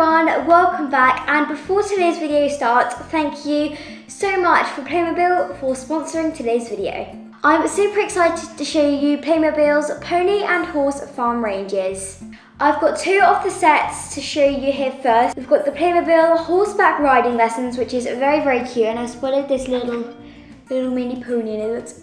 everyone, welcome back and before today's video starts, thank you so much for Playmobil for sponsoring today's video. I'm super excited to show you Playmobil's Pony and Horse Farm ranges. I've got two of the sets to show you here first. We've got the Playmobil Horseback Riding Lessons which is very very cute and I spotted this little little mini pony and it looks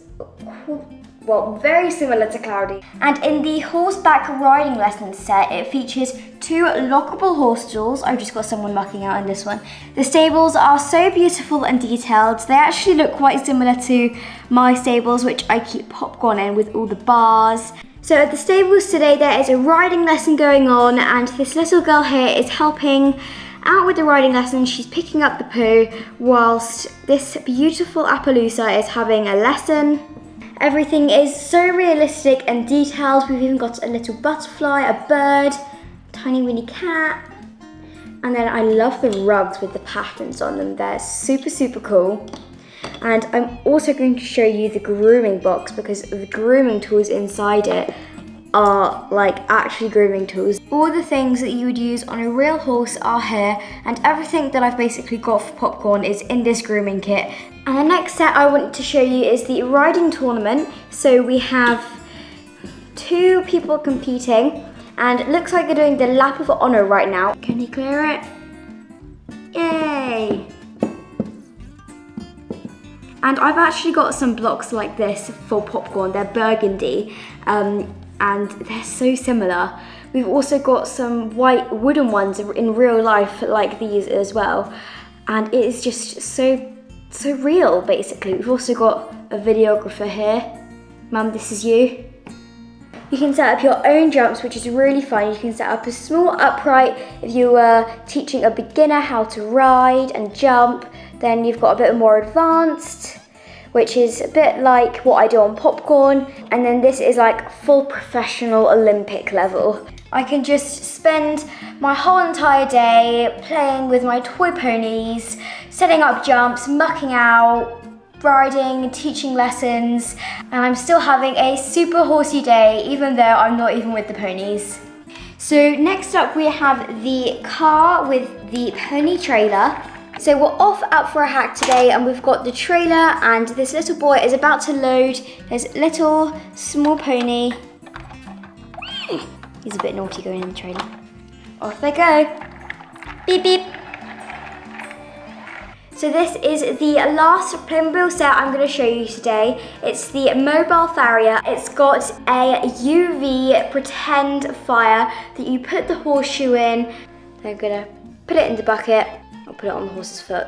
well, very similar to Cloudy. And in the horseback riding lesson set, it features two lockable horse stalls. I've just got someone mucking out in this one. The stables are so beautiful and detailed. They actually look quite similar to my stables, which I keep popcorn in with all the bars. So at the stables today, there is a riding lesson going on and this little girl here is helping out with the riding lesson, she's picking up the poo whilst this beautiful Appaloosa is having a lesson. Everything is so realistic and detailed. We've even got a little butterfly, a bird, tiny weeny cat. And then I love the rugs with the patterns on them. They're super, super cool. And I'm also going to show you the grooming box because the grooming tools inside it are like actually grooming tools. All the things that you would use on a real horse are here and everything that I've basically got for popcorn is in this grooming kit. And the next set I want to show you is the riding tournament. So we have two people competing and it looks like they're doing the lap of honor right now. Can he clear it? Yay! And I've actually got some blocks like this for popcorn. They're burgundy. Um, and they're so similar. We've also got some white wooden ones in real life like these as well. And it is just so, so real basically. We've also got a videographer here. Mum, this is you. You can set up your own jumps, which is really fun. You can set up a small upright if you were teaching a beginner how to ride and jump. Then you've got a bit more advanced which is a bit like what I do on popcorn. And then this is like full professional Olympic level. I can just spend my whole entire day playing with my toy ponies, setting up jumps, mucking out, riding, teaching lessons, and I'm still having a super horsey day even though I'm not even with the ponies. So next up we have the car with the pony trailer. So we're off out for a hack today and we've got the trailer and this little boy is about to load his little small pony. He's a bit naughty going in the trailer. Off they go. Beep beep. So this is the last Playmobil set I'm going to show you today. It's the Mobile Farrier. It's got a UV pretend fire that you put the horseshoe in. I'm going to put it in the bucket I'll put it on the horse's foot.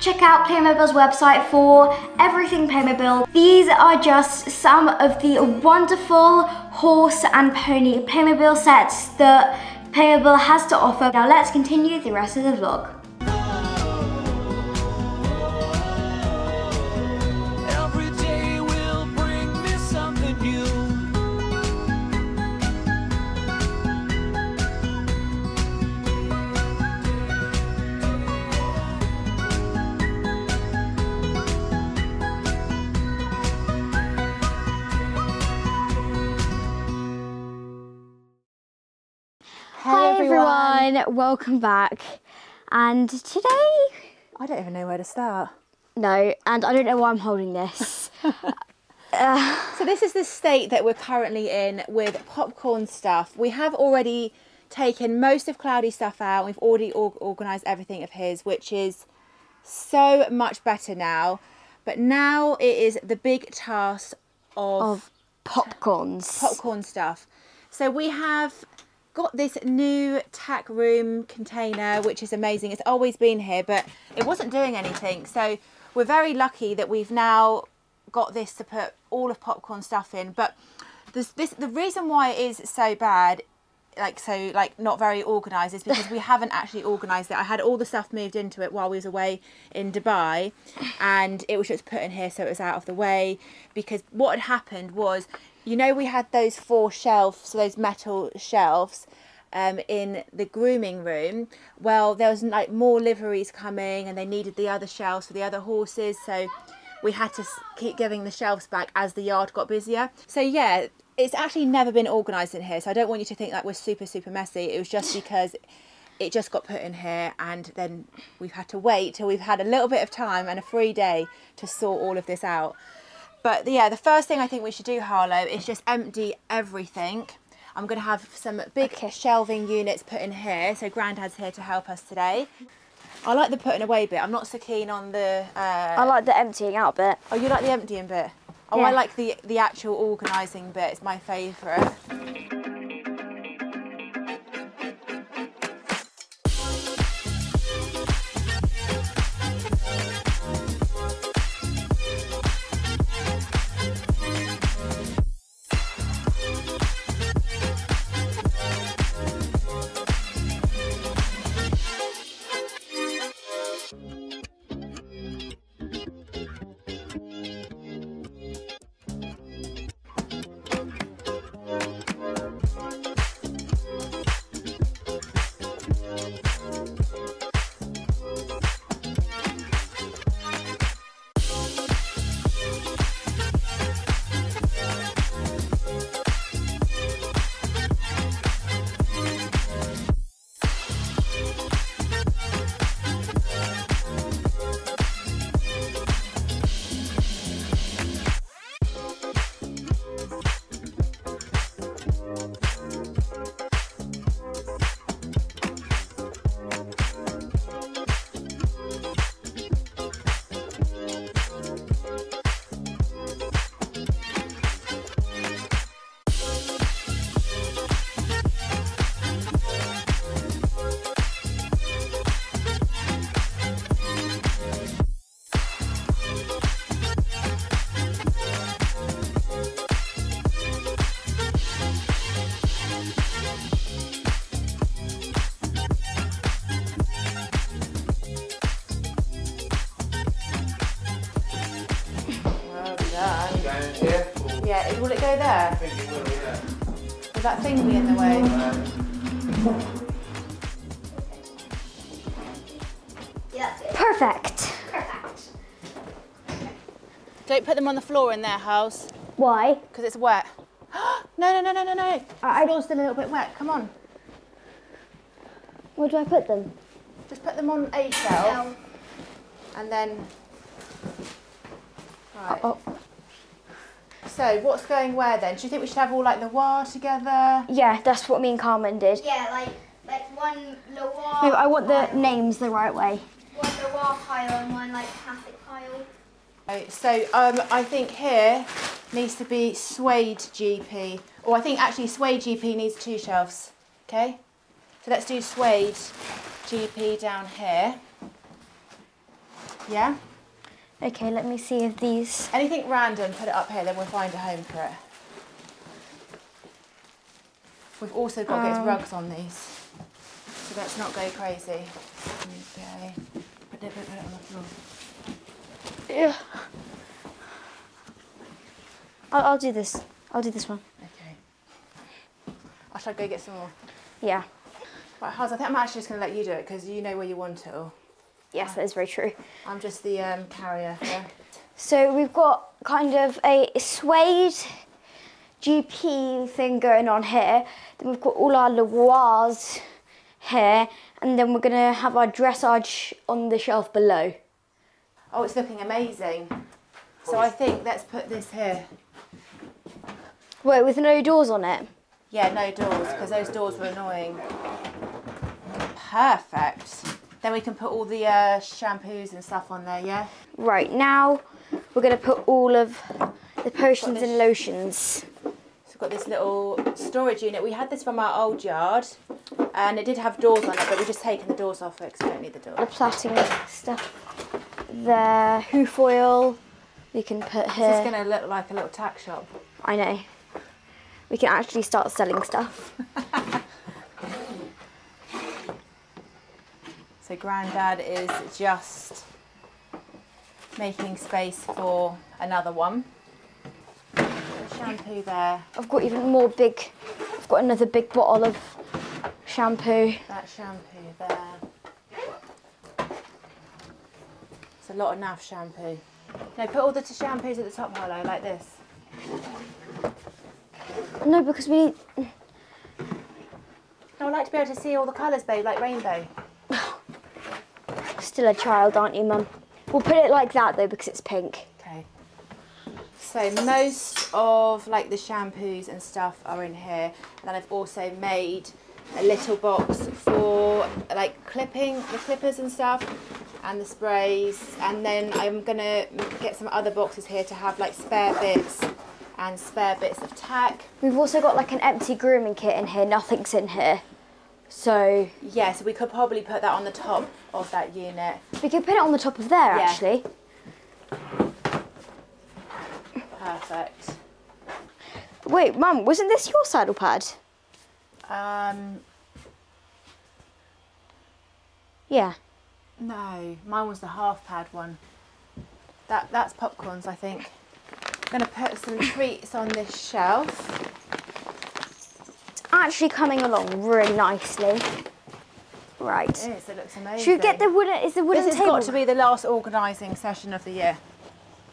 Check out Playmobil's website for everything Playmobil. These are just some of the wonderful horse and pony Playmobil sets that Playmobil has to offer. Now let's continue the rest of the vlog. Everyone. Welcome back. And today... I don't even know where to start. No, and I don't know why I'm holding this. uh, so this is the state that we're currently in with popcorn stuff. We have already taken most of Cloudy stuff out. We've already or organised everything of his, which is so much better now. But now it is the big task of, of popcorns. Popcorn stuff. So we have got this new tack room container, which is amazing. It's always been here, but it wasn't doing anything. So we're very lucky that we've now got this to put all of popcorn stuff in. But this, this the reason why it is so bad like so like not very organized is because we haven't actually organized it i had all the stuff moved into it while we was away in dubai and it was just put in here so it was out of the way because what had happened was you know we had those four shelves, those metal shelves um, in the grooming room. Well, there was like more liveries coming and they needed the other shelves for the other horses. So we had to keep giving the shelves back as the yard got busier. So yeah, it's actually never been organised in here. So I don't want you to think that we're super, super messy. It was just because it just got put in here and then we've had to wait till we've had a little bit of time and a free day to sort all of this out. But yeah, the first thing I think we should do, Harlow, is just empty everything. I'm going to have some big Okay. shelving units put in here. So Grandad's here to help us today. I like the putting away bit. I'm not so keen on the. Uh, I like the emptying out bit. oh, you like the emptying bit? Oh, I like the the actual organising bit. It's my favourite. Here? Or Yeah, will it go there? I think it will, yeah. Will that thing be in the way? Yeah. Perfect. Perfect. Don't put them on the floor in their house Why? because it's wet. no, no, no, no, no, no. I- The floor's still a little bit wet. Come on. Where do I put them? Just put them on a shelf Now, and then. Right. Oh, oh. So, what's going where then? Do you think we should have all like the Loire together? yeah, that's what me and Carmen did. yeah, like like one Loire. No, I want the pile, names the right way. one Loire pile and one like plastic pile. Right, So, um, I think here needs to be suede GP, or I think actually suede GP needs two shelves. Okay. So let's do suede GP down here. Yeah. Okay, let me see if these. Anything random, put it up here, then we'll find a home for it. We've also got to get Um, rugs on these, so let's not go crazy. Okay, put it, put it on the floor. Yeah. I'll, I'll do this. I'll do this one. Okay. I shall go get some more. Yeah. Right, Haz, I think I'm actually just going to let you do it because you know where you want it all. Yes, that is very true. I'm just the um, carrier here. So we've got kind of a suede GP thing going on here. Then we've got all our Loires here. And then we're going to have our dressage on the shelf below. Oh, it's looking amazing. So I think let's put this here. Wait, with no doors on it? Yeah, no doors because those doors were annoying. Perfect. Then we can put all the uh, shampoos and stuff on there, yeah? Right, now we're going to put all of the potions and lotions. So we've got this little storage unit. We had this from our old yard and it did have doors on it, but we've just taken the doors off it because we don't need the doors. The plaiting stuff. The hoof oil we can put here. This is going to look like a little tack shop. I know. We can actually start selling stuff. So Grandad is just making space for another one. Shampoo there, I've got even more big. I've got another big bottle of shampoo. that shampoo there. It's a lot of naff shampoo. No, put all the shampoos at the top, Harlow, like this. No, because we. No, I like to be able to see all the colours, babe, like rainbow. Still a child, aren't you, Mum? We'll put it like that though because it's pink. Okay. So most of like the shampoos and stuff are in here, and then I've also made a little box for like clipping the clippers and stuff, and the sprays, and then I'm gonna get some other boxes here to have like spare bits and spare bits of tack. We've also got like an empty grooming kit in here. Nothing's in here. So Yeah, so we could probably put that on the top of that unit. we could put it on the top of there Yeah. actually. Perfect. Wait, Mum, wasn't this your saddle pad? Um, Yeah. No, mine was the half pad one. That that's popcorns, I think. I'm gonna put some treats on this shelf. Actually coming along really nicely. Right. It is. It looks amazing. Should we get the wooden? Is the wooden This has got to be the last organising session of the year.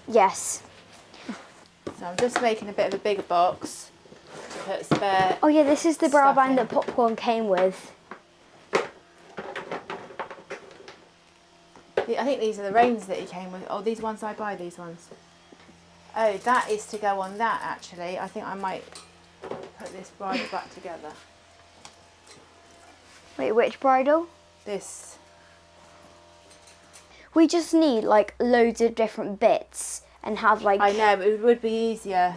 Yes. So I'm just making a bit of a bigger box to put spare. Oh yeah, this is the brow Stuff band in. that popcorn came with. I think these are the reins that he came with. Oh, these ones I buy. These ones. Oh, that is to go on that. Actually, I think I might put this bridle back together. Wait, which bridle? This. We just need like loads of different bits and have like I know, but it would be easier.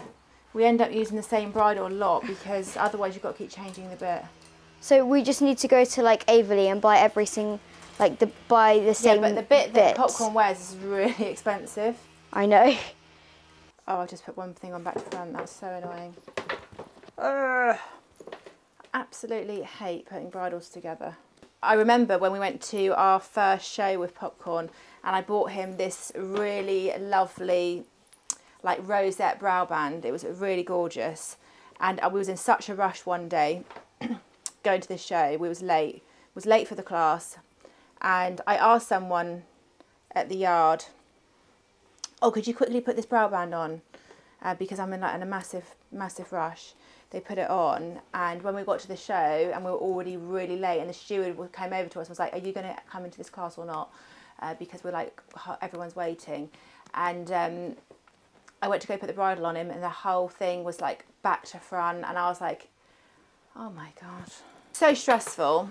We end up using the same bridle a lot because otherwise you've got to keep changing the bit. so we just need to go to like Averley and buy everything like the buy the Yeah, same but the bit that popcorn wears is really expensive. I know. Oh, I just put one thing on back to front. That's so annoying. Ugh. Absolutely hate putting bridles together. I remember when we went to our first show with Popcorn and I bought him this really lovely like rosette brow band. It was really gorgeous. And I was in such a rush one day going to this show. We was late. Was late for the class. And I asked someone at the yard oh, could you quickly put this brow band on? Uh, because I'm in like in a massive, massive rush. They put it on, and when we got to the show, and we were already really late, and the steward came over to us and was like, "Are you going to come into this class or not?" Uh, because we're like, everyone's waiting, and um, I went to go put the bridle on him, and the whole thing was like back to front, and I was like, "Oh my god!" So stressful.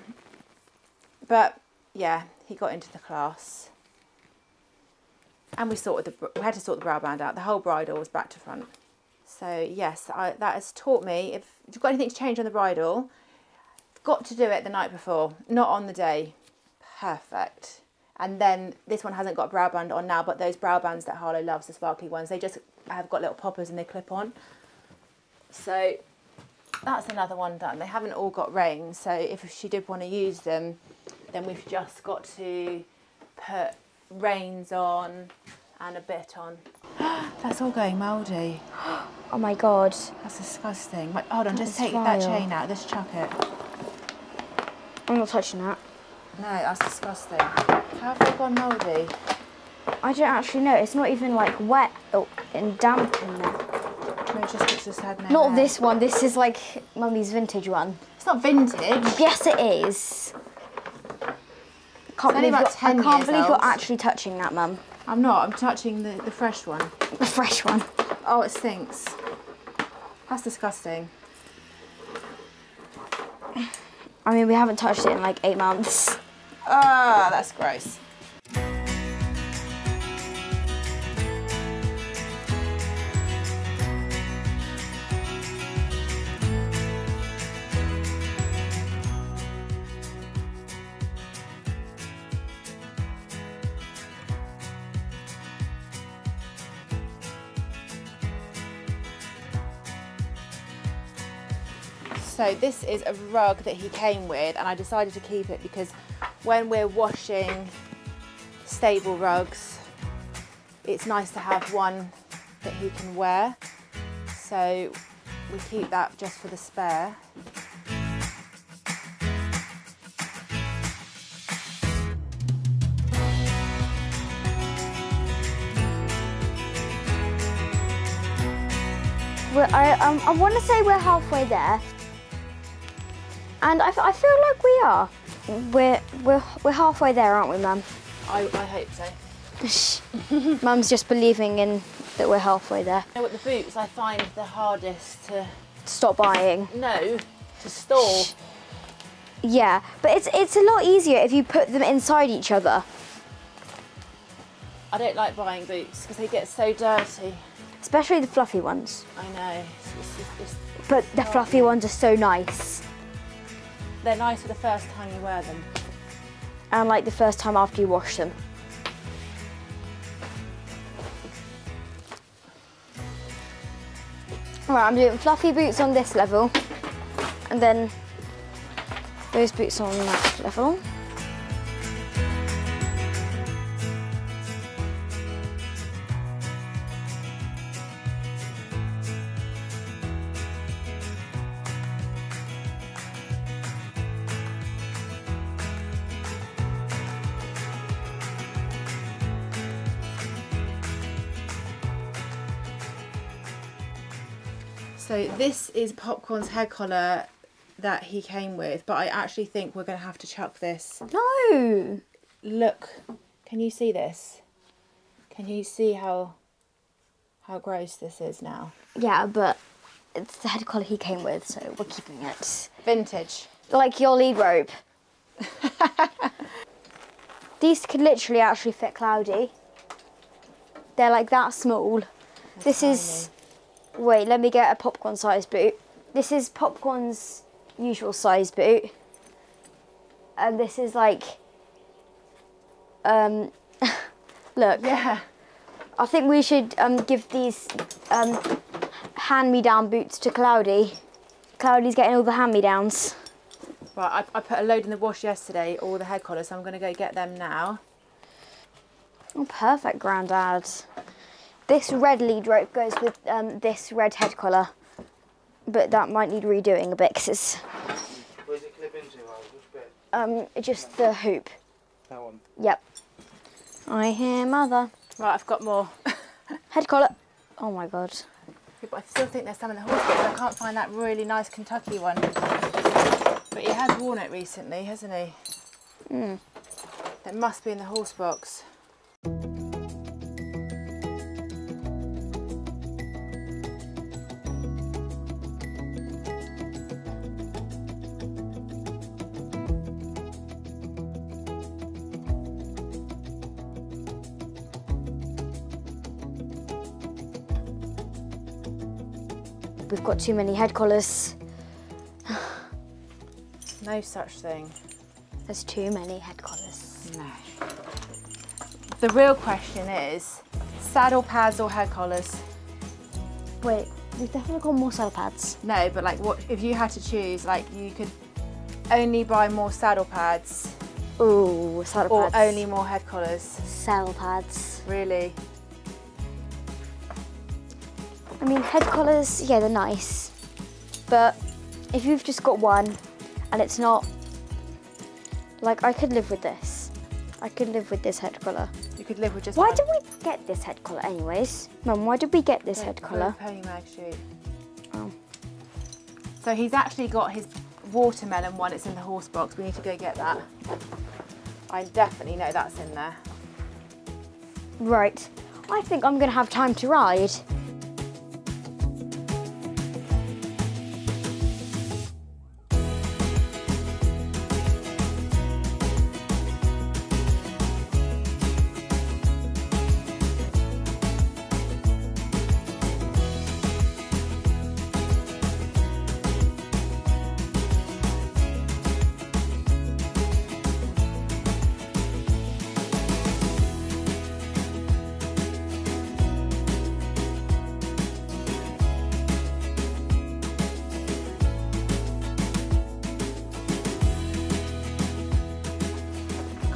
But yeah, he got into the class and we sorted the we had to sort the brow band out. The whole bridle was back to front. So yes, I, that has taught me if you've got anything to change on the bridle, got to do it the night before, not on the day. Perfect. And then this one hasn't got a brow band on now, but those brow bands that Harlow loves, the sparkly ones, they just have got little poppers and they clip on. So that's another one done. They haven't all got reins, so if she did want to use them, then we've just got to put reins on and a bit on. That's all going mouldy. Oh my god. That's disgusting. Wait, hold on, That just is take that chain out. Just chuck it. I'm not touching that. No, that's disgusting. How have they gone mouldy? I don't actually know. It's not even like wet or, and damp in there. Maybe it's just 'cause it's had no Not hair. this one. This is like mummy's vintage one. It's not vintage. Yes, it is. Can't believe you're, 10 I can't years believe you're actually touching that, mum. I'm not. I'm touching the, the fresh one. The fresh one. Oh, it stinks. That's disgusting. I mean, we haven't touched it in like eight months. Ah, that's gross. So this is a rug that he came with and I decided to keep it because when we're washing stable rugs, it's nice to have one that he can wear. So we keep that just for the spare. I, um, I want to say we're halfway there. And I, f- I feel like we are. We're, we're, we're halfway there, aren't we, Mum? I, I hope so. Mum's just believing in that we're halfway there. You know what, the boots I find the hardest to, Stop buying. no, to store. Yeah, but it's it's a lot easier if you put them inside each other. I don't like buying boots because they get so dirty. Especially the fluffy ones. I know. It's, it's, it's, But the fluffy ones are so nice. They're nice for the first time you wear them. And like the first time after you wash them. Right, I'm doing fluffy boots on this level. And then those boots on that level. So this is Popcorn's head collar that he came with, but I actually think we're going to have to chuck this. No! Look, can you see this? Can you see how how gross this is now? Yeah, but it's the head collar he came with, so we're keeping it. Vintage. Like your lead rope. These could literally actually fit Cloudy. They're like that small. this is. Wait, let me get a popcorn size boot. This is popcorn's usual size boot. And this is like. Um. look. Yeah. I think we should um, give these um, hand-me-down boots to Cloudy. Cloudy's getting all the hand-me-downs. Right, I, I put a load in the wash yesterday, all the head collars, so I'm going to go get them now. Oh, perfect, Grandad. This red lead rope goes with um, this red head collar, but that might need redoing a bit because it's Where's it clip into? Which bit? um, just the hoop. That one. Yep. I hear mother. Right, I've got more. Head collar. Oh my god. but I still think there's some in the horse box. I can't find that really nice Kentucky one. But he has worn it recently, hasn't he? Mm. It must be in the horse box. We've got too many head collars. No such thing. There's too many head collars. No. The real question is saddle pads or head collars? Wait, we've definitely got more saddle pads. No, but like what if you had to choose, like you could only buy more saddle pads Ooh, saddle or pads. Or only more head collars? saddle pads. Really? Mean, head collars, yeah, they're nice. But if you've just got one and it's not, like, I could live with this. I could live with this head collar. You could live with just Why one. did we get this head collar, anyways? Mum, why did we get this head collar? Pony mag shoe. Oh. So he's actually got his watermelon one. It's in the horse box. We need to go get that. I definitely know that's in there. Right. I think I'm going to have time to ride.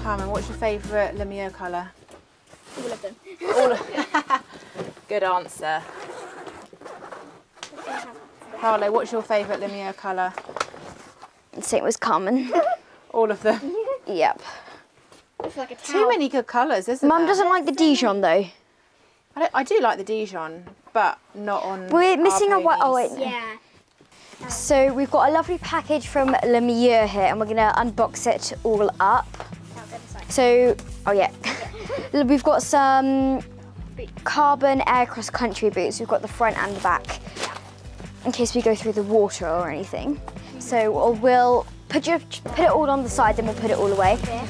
Carmen, what's your favourite Lemieux colour? All of them. All of Good answer. Harlow, what's your favourite Lemieux colour? Same was common. All of them. yep. Like Too many good colours, isn't Mum there? doesn't like the Dijon though. I, don't, I do like the Dijon, but not on. We're our missing a white. Oh wait. Yeah. So we've got a lovely package from Lemieux here and we're gonna unbox it all up. So, oh yeah. we've got some carbon air cross country boots. We've got the front and the back in case we go through the water or anything. So we'll, put, your, put it all on the side then we'll put it all away. There.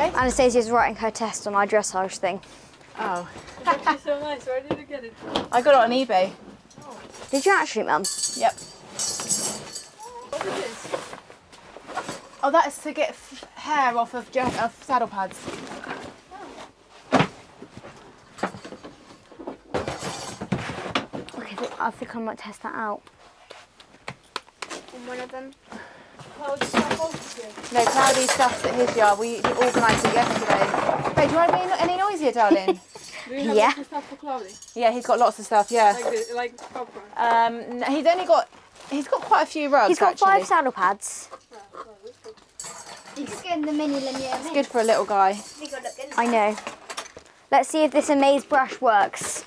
Okay. Anastasia's writing her test on our dressage thing. Oh, It's so nice. Where did you get it from? I got it on eBay. Did you actually, Mum? Yep. What is this? Oh, that is to get f- hair off of, jo- of saddle pads. Okay, I think- I might test that out. And one of them. How is stuff off? No, Cloudy stuff's at his yard. We organised it yesterday. Hey, do you want to be any noisier, darling? Do have Yeah. extra stuff for yeah, he's got lots of stuff. Yeah. Like this, like popcorn. Um, he's only got he's got quite a few rugs. He's got actually. five saddle pads. You can get the mini Lemieux. It's good for a little guy. We got look in. I know. Let's see if this amaze brush works.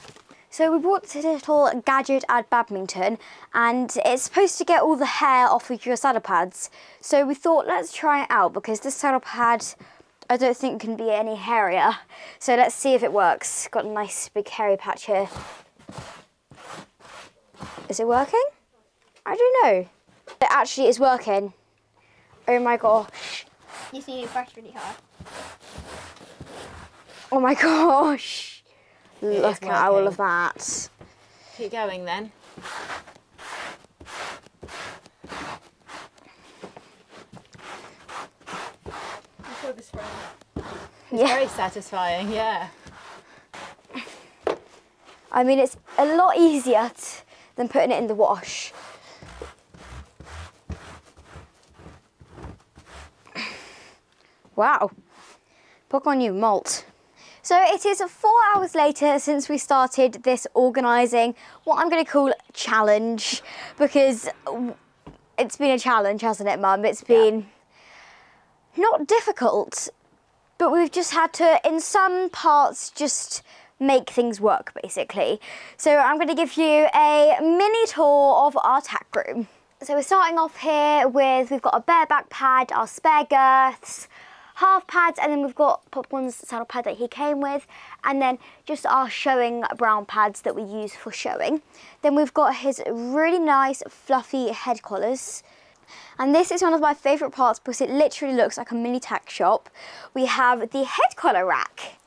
So we bought this little gadget at badminton and it's supposed to get all the hair off of your saddle pads. So we thought let's try it out because this saddle pad I don't think can be any hairier. So let's see if it works. Got a nice big hairy patch here. Is it working? I don't know. It actually is working. Oh my gosh. You just need to brush really hard. Oh my gosh. Is Look at all of that. Keep going then. You saw this friend. Yeah. Very satisfying. Yeah. I mean, it's a lot easier t- than putting it in the wash. Wow. Book on you, malt. So it is four hours later since we started this organising what I'm going to call challenge because it's been a challenge, hasn't it, Mum? It's been not difficult, but we've just had to, in some parts, just make things work basically. So I'm going to give you a mini tour of our tack room. So we're starting off here with we've got a bareback pad, our spare girths, half pads, and then we've got Popcorn's saddle pad that he came with, and then just our showing brown pads that we use for showing. Then we've got his really nice fluffy head collars. And this is one of my favourite parts because it literally looks like a mini tack shop. We have the head collar rack.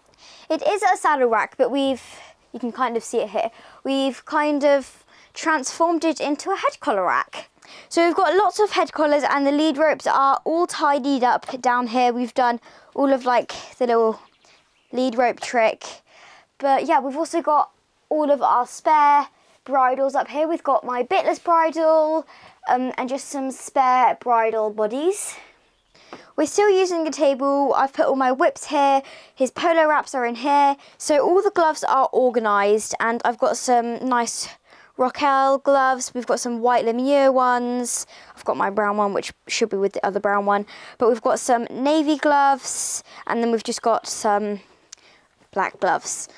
It is a saddle rack, but we've, you can kind of see it here, we've kind of transformed it into a head collar rack. So we've got lots of head collars and the lead ropes are all tidied up down here. We've done all of like the little lead rope trick. But yeah, we've also got all of our spare bridles up here. We've got my bitless bridle um, and just some spare bridle bodies. We're still using the table. I've put all my whips here. His polo wraps are in here. So all the gloves are organised and I've got some nice Roeckl gloves. We've got some white Lemieux ones. I've got my brown one, which should be with the other brown one. But we've got some navy gloves and then we've just got some black gloves.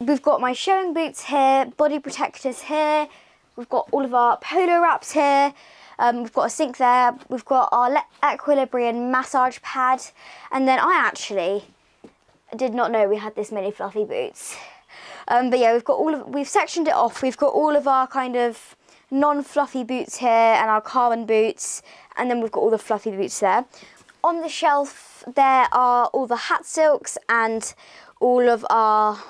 We've got my showing boots here, body protectors here. We've got all of our polo wraps here. Um, we've got a sink there. We've got our Equilibrium massage pad. And then I actually did not know we had this many fluffy boots. Um, but yeah, we've got all of we've sectioned it off. We've got all of our kind of non-fluffy boots here and our carbon boots, and then we've got all the fluffy boots there. On the shelf there are all the hat silks and all of our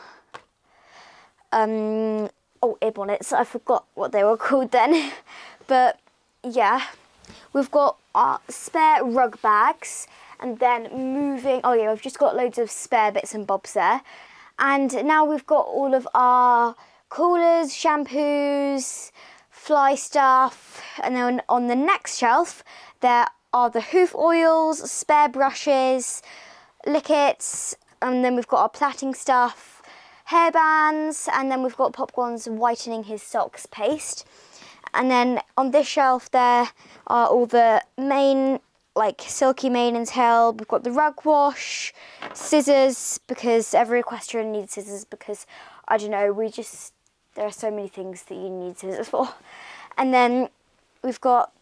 um oh ear bonnets. I forgot what they were called then, but yeah, we've got our spare rug bags and then moving. Oh yeah, we've just got loads of spare bits and bobs there, and now we've got all of our coolers, shampoos, fly stuff, and then on the next shelf there are the hoof oils, spare brushes, Likits, and then we've got our plaiting stuff, hairbands, and then we've got Popcorn's whitening his socks paste. And then on this shelf there are all the main, like silky mane and tail. We've got the rug wash, scissors, because every equestrian needs scissors because, I don't know, we just, there are so many things that you need scissors for. And then we've got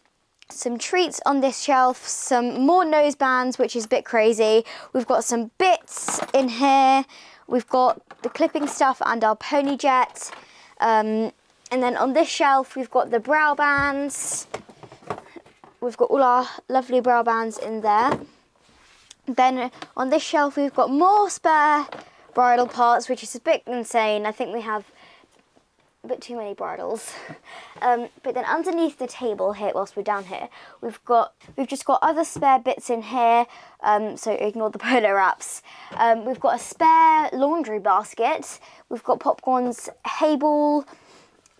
some treats on this shelf, some more nosebands, which is a bit crazy. We've got some bits in here. We've got the clipping stuff and our pony jet. Um, and then on this shelf, we've got the brow bands. We've got all our lovely brow bands in there. Then on this shelf, we've got more spare bridle parts, which is a bit insane. I think we have a bit too many bridles. Um, but then underneath the table here, whilst we're down here, we've got we've just got other spare bits in here. Um, so ignore the polo wraps. Um, we've got a spare laundry basket. We've got popcorn's hay ball,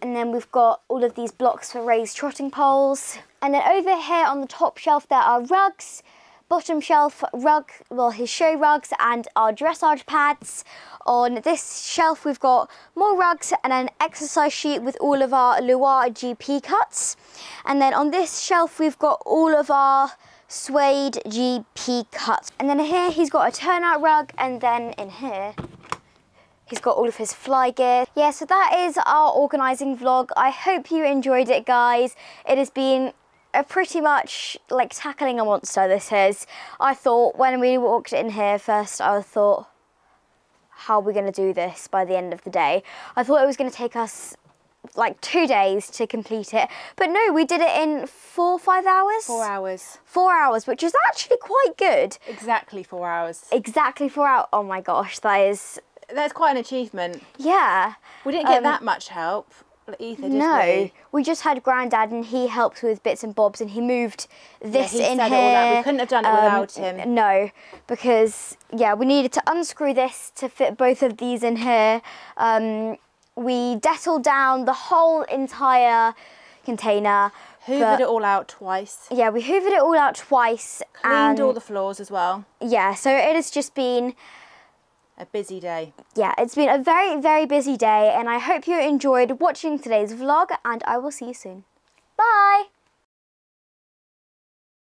and then we've got all of these blocks for raised trotting poles. And then over here on the top shelf there are rugs, bottom shelf rug, well his show rugs and our dressage pads. On this shelf we've got more rugs and an exercise sheet with all of our Loire GP cuts. And then on this shelf we've got all of our suede GP cuts. And then here he's got a turnout rug and then in here He's got all of his fly gear. Yeah, so that is our organising vlog. I hope you enjoyed it, guys. It has been a pretty much like tackling a monster, this is. I thought when we walked in here first, I thought, how are we going to do this by the end of the day? I thought it was going to take us like two days to complete it. But no, we did it in four, five hours? Four hours. Four hours, which is actually quite good. Exactly four hours. Exactly four hours. Oh my gosh, that is, That's quite an achievement. yeah. We didn't get Um, that much help either, No, we? we just had Grandad and he helped with bits and bobs and he moved this he in here. We couldn't have done it Um, without him. No, because yeah, we needed to unscrew this to fit both of these in here. Um, we dettled down the whole entire container. Hoovered it all out twice. Yeah, we hoovered it all out twice. Cleaned and, all the floors as well. Yeah, so it has just been A busy day. yeah, it's been a very, very busy day, and I hope you enjoyed watching today's vlog, and I will see you soon. Bye!